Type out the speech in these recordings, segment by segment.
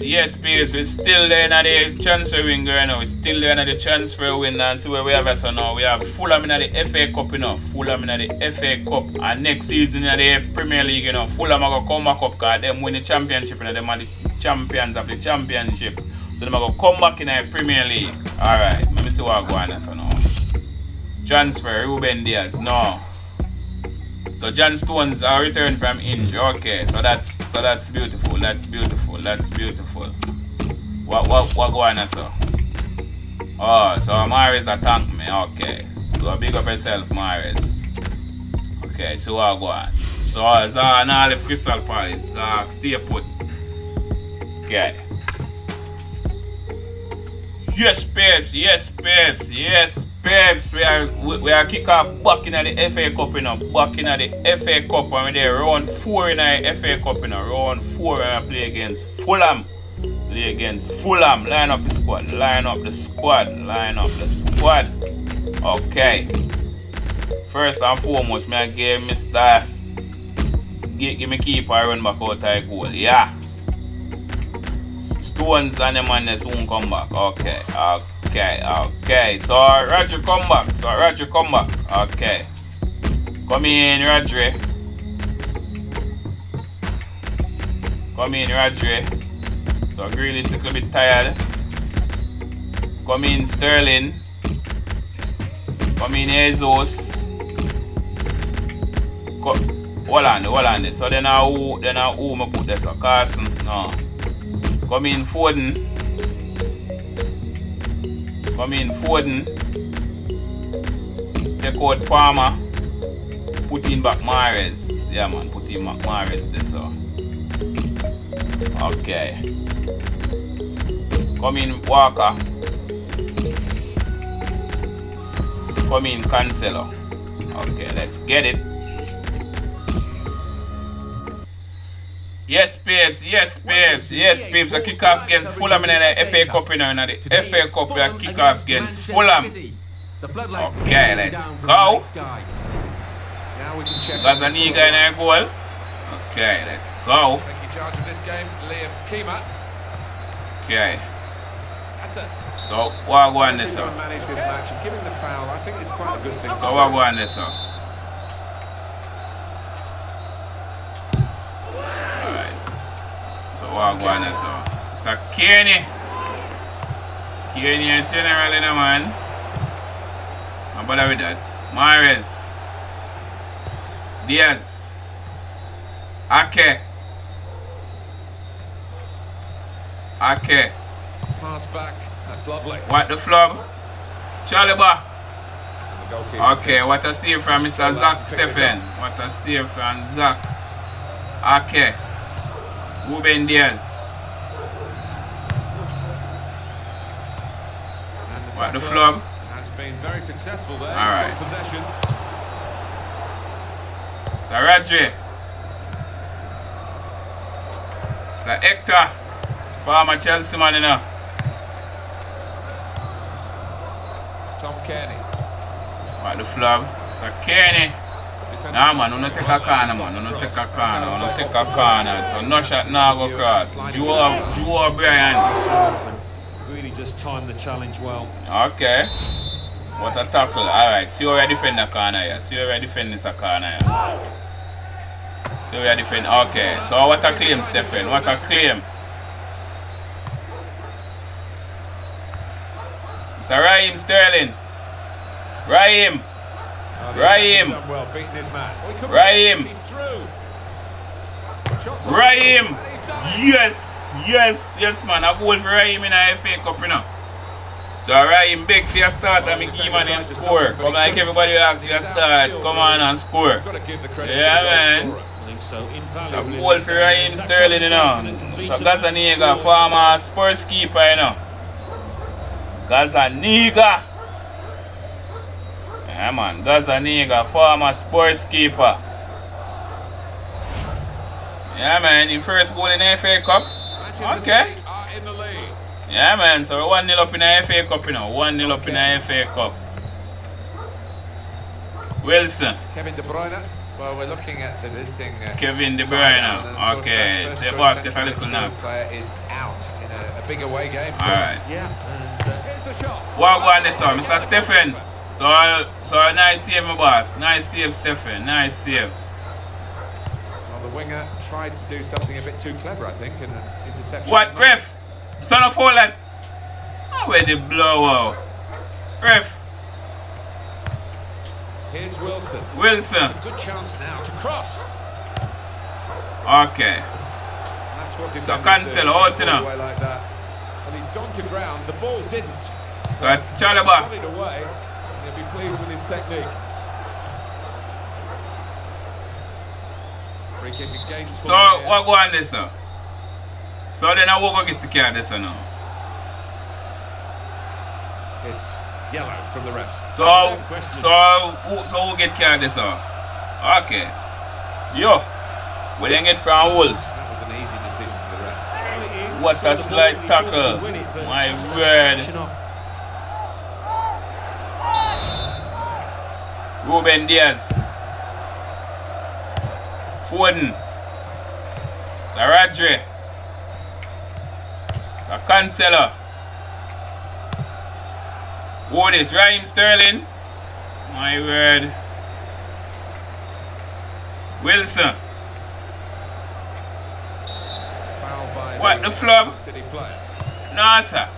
yes, babes. We're still there in the transfer window right now. We're still there in the transfer window and see where we have us now. We have Fulham in the FA Cup, you know. Fulham in the FA Cup. And next season in the Premier League, you know. Fulham are going to come back up because them win the championship, you know. Them are the champions of the championship. So they're going to come back in the Premier League. Alright, let me see what I'm going on so now. Transfer, Ruben Dias. No. So John Stones are returned from injury. Okay, so that's so that's beautiful. That's beautiful. That's beautiful. What what what going on so? Oh, so Mahrez attacked me. Okay. So big up yourself, Mahrez. Okay, so what go on? So so now left Crystal Palace. Uh, stay put. Okay. Yes, babes. Yes, babes. Yes, babes. We are we, we are kick off back in the FA Cup, you know. Back in the FA Cup, and there round four in the FA Cup, you know. Round four, and we play against Fulham. Play against Fulham. Line up the squad. Line up the squad. Line up the squad. Okay. First and foremost, me I give Mr. Give, give me keeper run back out of goal. Yeah. Stones and the man they soon come back. Okay, okay, okay. So Roger come back. So Roger come back. Okay. Come in, Roger. Come in, Roger. So Grealish a little bit tired. Come in, Sterling. Come in, Jesus. Co hold on, hold on. So then I then I who me put this? So Carson, no. Come in Foden. Come in Foden. Take out Palmer. Put in back Mahrez. Yeah man, put in back Mahrez this so. Okay. Come in Walker. Come in Cancelo. Okay, let's get it. Yes, babes. Yes, babes. Yes, babes. A kick off against Fulham in the FA Cup. You know, in the FA Cup, a are kick off against Fulham. Okay, let's go. Gazzaniga in our goal. Okay, let's go. Taking charge of this game, Liam Kima. Okay. A So, what go on this, sir? manage this match and giving this foul, I think it's quite a good thing. So, what go on this, sir? So, what go on this, sir? So, Cairney. Cairney in general, you know, man. No bother with that. Mahrez. Dias. Ake. Ake. Pass back, that's lovely. What the flub? Chalobah. And Okay, what a save from Mr. Zack Steffen. What a save from Zack. Okay. Ruben Dias. What the flub? Has been very successful there. All right. possession. Rodri. Sir Hector. Former Chelsea man, you know. Tom Cairney. What the flub? Sir Cairney. Nah man, don't take a corner man, don't take a corner, don't take a corner. So no shot now go cross. Joe, Joe O'Brien. Really just timed the challenge well. Okay. What a tackle. Alright, see we defend the corner here. See we defend this corner here. See how we defend. Okay, so what a claim, Steffen. What a claim. Mr. Raheem Sterling. Raheem. The Raheem. attacker's done Well, beating his man. He could be- Raheem. He's through. Shots on Raheem. goal, and he's done it. Yes. Yes. Yes, man. A goal for Raheem in the FA Cup, you know. So Raheem big for your start and me give man and score. Come like everybody asks you start. Come on and score. Got to give the credit Yeah, to the man. I think so. A goal for area. Raheem Sterling, you know. So Beaten Gazzaniga, through. former Spurs keeper, you know. Gazzaniga. Yeah, man. Gazzaniga, former sports keeper. Yeah, man. In first goal in the FA Cup. Okay. In the lead. Yeah, man. So we're 1 0 up in the FA Cup, you know. 1 0 up in the FA Cup. Wilson. Kevin De Bruyne. Well, we're looking at the visiting. Uh, Kevin De Bruyne. now, and of course Okay, that first so choice boss, get a central little midfield nap. Player is out in a, a big away game. Alright. Yeah, and uh, Here's the shot. What go on this one, Mr. Steffen? So, so nice save, my boss. Nice save, Steffen. Nice save. Well, the winger tried to do something a bit too clever, I think, and an interception. What, ref? Son of Holland. Oh, where the blowout? Ref, Here's Wilson. Wilson. Good chance now to cross. Okay. That's what So Cancelo out now. like that. And he's gone to ground. The ball didn't. So, Got Chalobah. He'll be pleased with his technique. Free kick against. So, what go on this, sir? So then I will go get the card this, sir, now. It's yellow from the ref. So, No so, who, so who get card this, sir? Okay. Yo. We then get from Wolves. That was an easy decision for the ref. well. What a slight ball, he thought he tackle. it, My word. fraction off. Ruben Dias. Foden. Saradre. So Cancelo. This? Raheem Sterling. My word. Wilson. What, the flub? Sir.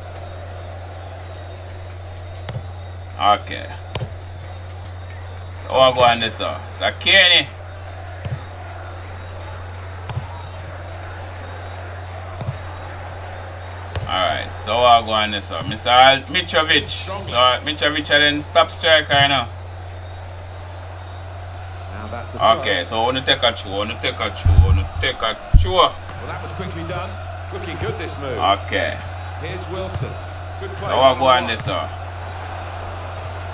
Okay. What go on this? So Kenny. Alright, so what go on this, sir? Mr. Mitrovic. So Mitrovic then stop striker now. Now that's a throw. Okay, so want to take a chew, want to take a chew, want to take a chew. Well, that was quickly done. It's looking good this move. Okay. Here's Wilson. Good play. So what go on this, sir?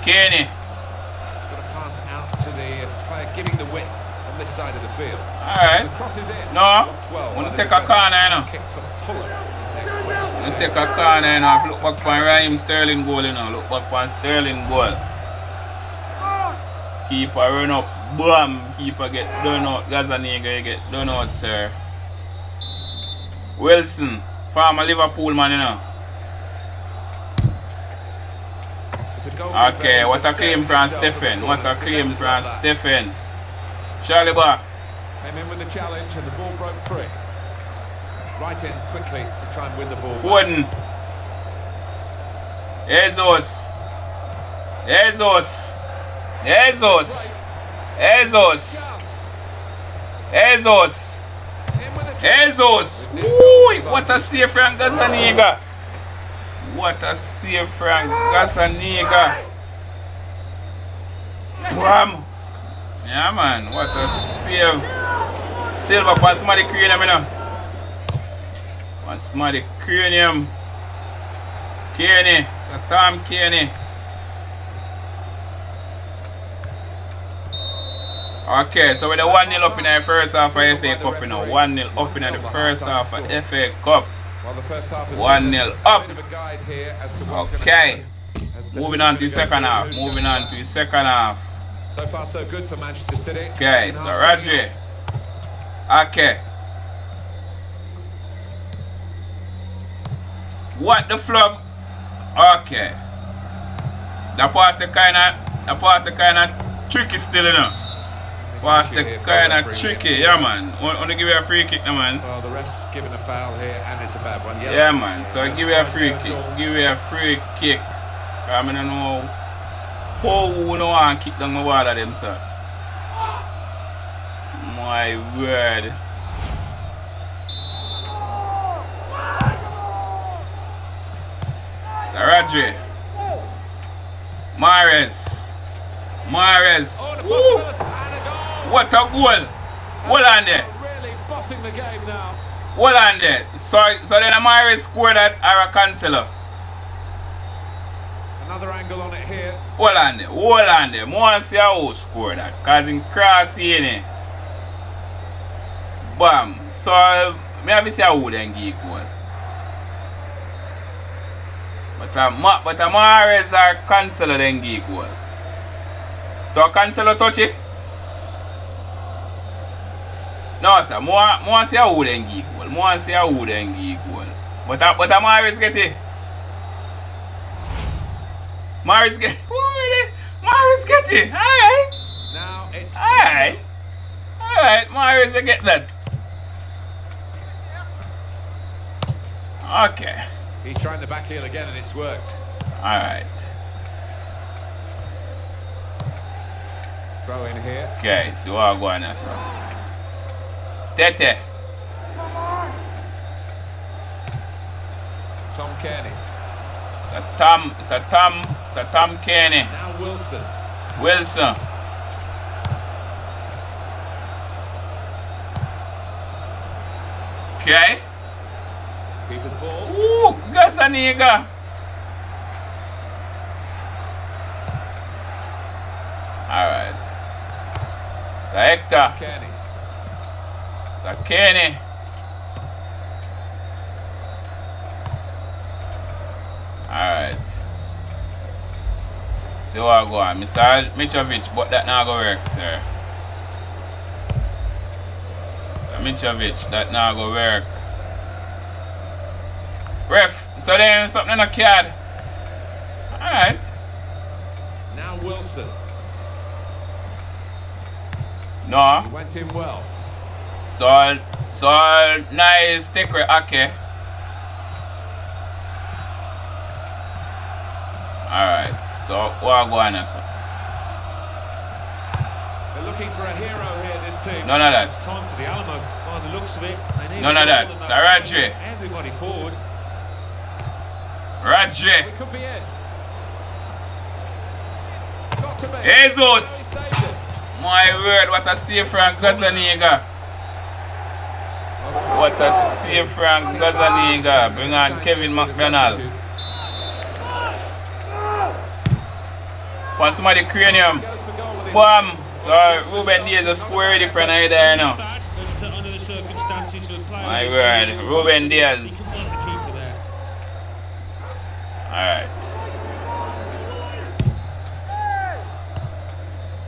Kenny. He's got to pass it out to the uh, player giving the width on this side of the field. Alright. The cross is in. No, Blocked well wanna take a corner, you know. Kick for Fulham in their quest You take a corner, you know. If you look back on Raheem Sterling goal, you know. Look back on Sterling goal. Keeper run up, boom. Keeper get done out. Gazzaniga you get done out, sir. Wilson, former Liverpool man, you know. Okay, what a claim from Steffen. What a claim from. Steffen. Chalobah. Came in with the challenge and the ball broke free. Right in quickly to try and win the ball. Foden. Jesus. Jesus. Jesus. Jesus. Jesus. In with the challenge. Jesus. Ooh, what a save from Gazzaniga. What a save from Gazzaniga. Bam. Yeah, man. What a save. Silver upon somebody cranium, you know. On somebody cranium. Cairney. It's a Tom Cairney. Okay, so we're the 1 0 up in the first half of FA Cup, you know. 1 0 up in the first half of FA Cup. Well, the first half is 1-0 up. Bit of a guide here as to what's gonna Okay. happen as the- Moving on to the second half. Moving on to the second half. So far, so good for Manchester City. Okay, so half Okay. What the flub? Okay. That pass the kind of, that pass the kind of tricky still, you know. Pass the issue here for kind of tricky, yeah, man. Want to give you a free kick, no, man. Well, the ref's given a foul here, and it's a bad one. Yellow. Yeah, man. So That's give you a free kick. Joel. Give you a free kick. I mean, I know how we no want to kick down the wall of them, sir. My word. So Rodri. Mahrez. Mahrez. Oh, Woo! possibility and a goal. What a goal. Hold on there. Really bossing the game now. Hold on there. So, so then Mahrez scored that or a Cancelo. Another angle on it here. Hold on there, hold on there. More and see how score that. Cause in cross in it. Bam. So me have to see how then give goal. But a Ma- but a Mahrez or Cancelo then give goal. So Cancelo touch it. No, sir. More, more say who then give goal. More say who then give goal. But, I, but I'm always get it. Morris get Morris get it. Alright. Now it's Alright. Alright, Morris I get that. Okay. He's trying the back heel again and it's worked. Alright. Throw in here. Okay, so what I'm going now, sir? Tete. Tom Cairney. It's a Tom, it's a Tom, it's a Tom Kenny. Now Wilson. Wilson. Okay. Keeper's ball. Ooh, Gazzaniga. Alright. It's Hector. Cairney. Kenny. Alright. See what I go ah. on. Mr. Mitrovic, but that not gonna work, sir. Mr. Mitrovic, that not gonna work. Ref, so then something in a card. Alright. Now Wilson. No. He went in well. So, so nice take it, okay. Alright. So what I go on sir? They're looking for a hero here, this team. None of that. It's time for the Alamo, by the looks of it. None of that. Saraje. Everybody forward. Raji. We could be in. Got to be. Jesus. It. My word, what a save from Gazzaniga. What a save from Gazzaniga. Bring on Kevin McDonald. Cranium. For goal with it. Bam. So Ruben Dias a square different for another there now. Bad, but uh, under the circumstances for a player My word, Ruben Dias. the. Alright.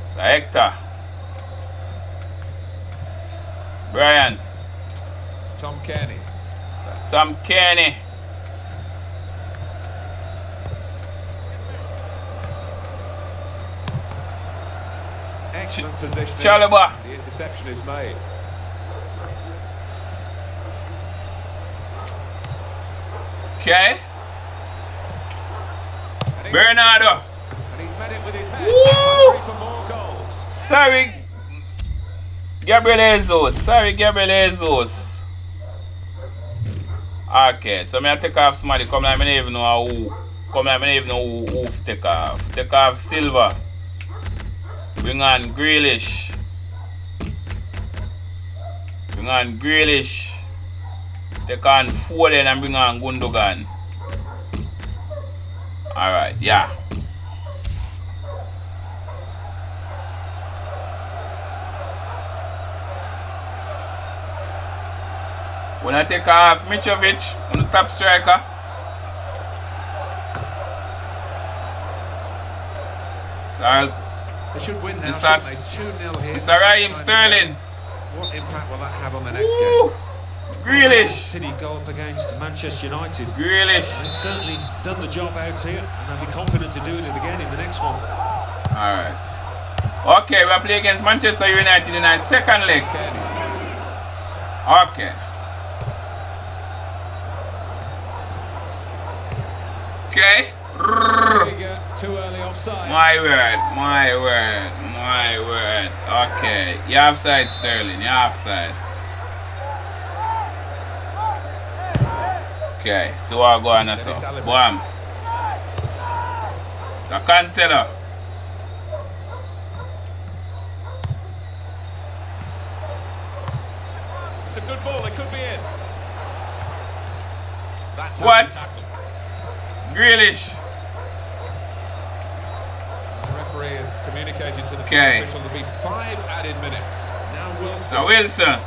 So Hector. Brian. Tom Cairney. Tom Kenny. Excellent position. Chalobah. The interception is made. Okay. Bernardo. And he's met it with his head. Woo! For more goals. Sorry. Gabriel Jesus. Sorry, Gabriel Jesus. Ok, so mi a tek av smadi, kom la mi ne even nou a ou. Kom la mi ne even nou ou ouf tek av. Tek av silver. Bring on Grealish. Bring on Grealish. Tek on Foden an bring on Gundogan. Alright, ya. Yeah. When I take off Mitrovic on the top striker. So, They should win now, Mr. shouldn't they? Mr. Raheem Sterling. What impact will that have on the next Woo! game? Grealish. City go up against Manchester United. Grealish. They've certainly done the job out here, and they'll be confident to do it again in the next one. Alright. Okay, we are playing against Manchester United in our second leg. Okay. Okay. Eager, Too early offside. My word, my word, my word. Okay. You're offside, Sterling. You're offside. Okay, so what go on now, so? Boom. So Cancelo. It's a good ball. They could be in. That's What? Grealish. The referee has communicated to the Okay. official there'll be five added minutes. Now Wilson. So Wilson.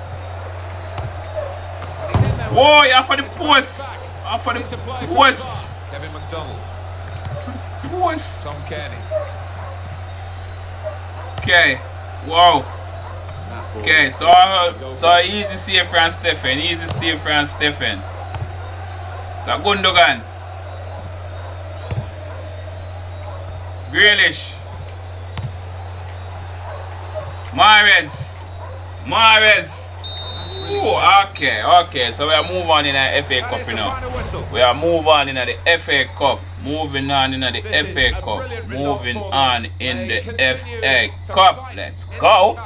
He's in there. Whoa, yeah, for the It's post. Ah, for the post. Kevin McDonald. Post. Tom Cairney. Okay. Wow. Okay, so uh, so easy save from Steffen, easy save from Steffen. So Gundogan. Grealish. Mahrez. Mahrez. Ooh, okay, okay. So we are moving on in the FA Cup you know. We are moving on in the FA Cup. Moving on in the FA Cup. Moving on in the FA Cup. Let's go.